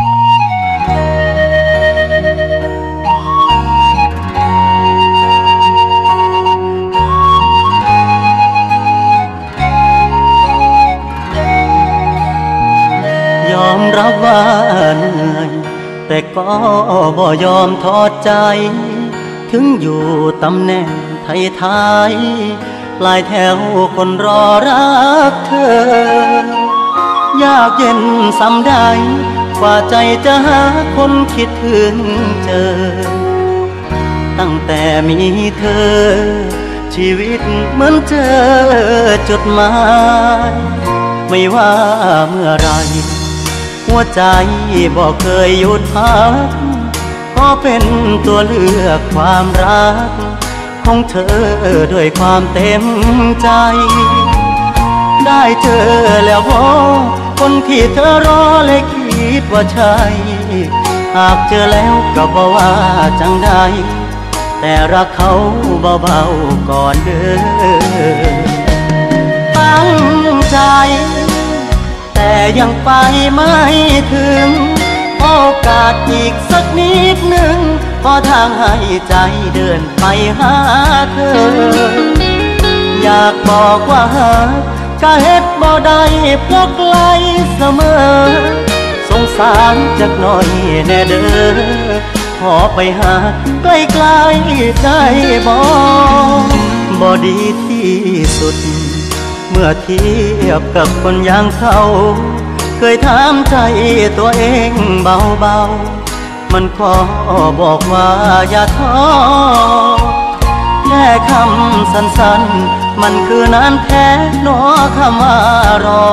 ยอมรับว่าเหนื่อยแต่ก็บ่ยอมทอดใจ ถึงอยู่ตำแหน่งไทยทยปลายแถวคนรอรักเธอ ยากเย็นสำใด กว่าใจจะหาคนคิดถึงเจอ ตั้งแต่มีเธอ ชีวิตเหมือนเจอจดหมาย ไม่ว่าเมื่อไร หัวใจบอกเคยหยุดพักขอเป็นตัวเลือกความรัก ของเธอด้วยความเต็มใจ ได้เจอแล้วพอคนที่เธอรอเลยคิ ดว่าใช่ หากเจอแล้วก็บอว่าจังใด แต่รักเขาเบาๆก่อนเด้อตั้งใจ แต่ยังไปไม่ถึง โอกาสอีกสักนิดหนึ่งพอทางให้ใจเดินไปหาเธอ อยากบอกว่าหากะเฮ็ดบ่ได้เพราะไกลเสมอ สงสารจักหน่อยแน่เด้อขอไปหาใกล้ๆได้บ่บ่ดีที่สุด เมื่อเทียบกับคนอย่างเขา เคยถามใจตัวเองเบาๆ มันขอบอกว่าอย่าท้อแค่คำสั้นๆ มันคือนานแท้หนอคำว่ารอ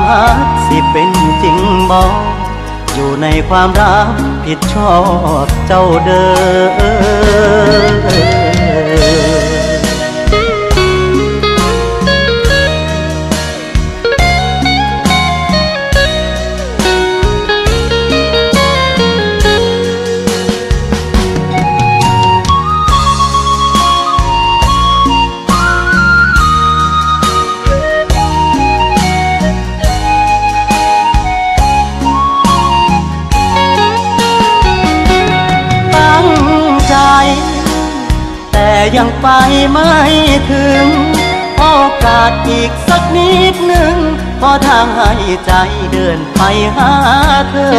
ความหักสิเป็นจริงบอกอยู่ในความรักผิดชอบเจ้าเดิม ยังไปไม่ถึง โอกาสอีกสักนิดหนึ่งพอทางให้ใจเดินไปหาเธอ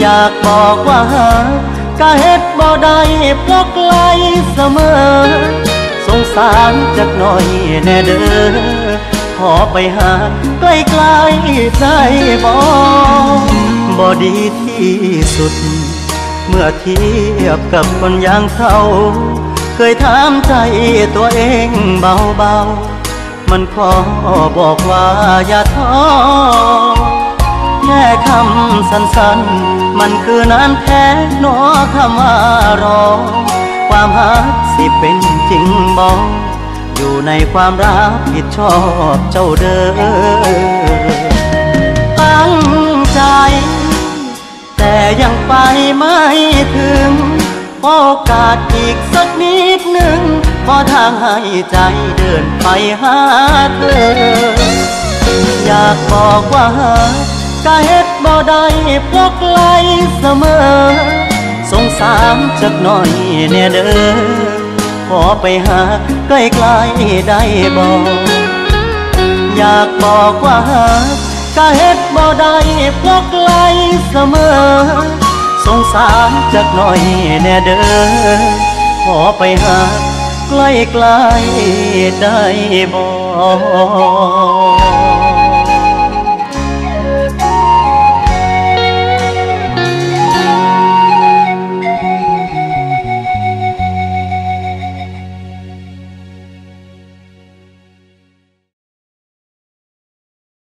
อยากบอกว่าหากะเฮ็ดบ่ได้เพราะไกลเสมอ สงสารจักหน่อยแน่เด้อขอไปหาใกล้ๆได้บ่บ่ดีที่สุด เมื่อเทียบกับคนอย่างเขาเคยถามใจตัวเองเบาๆ มันขอบอกว่าอย่าท้อแค่คำสั้นๆ มันคือนานแท้หนอคำว่ารอ ความหักสิเป็นจริงบอกอยู่ในความรักผิดชอบเจ้าเด้อ ยังไปไม่ถึง โอกาสอีกสักนิดหนึ่งพอทางให้ใจเดินไปหาเธอ อยากบอกว่าหากะเฮ็ดบ่ได้เพราะไกลเสมอ สงสารจักหน่อยแน่เด้อขอไปหาใกล้ๆได้บ่อยากบอกว่าหาก กะเฮ็ดบ่ได้เพราะไกลเสมอ สงสารจักหน่อยแน่เด้อขอไปหาใกล้ๆได้บ่